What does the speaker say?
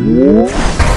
Yeah.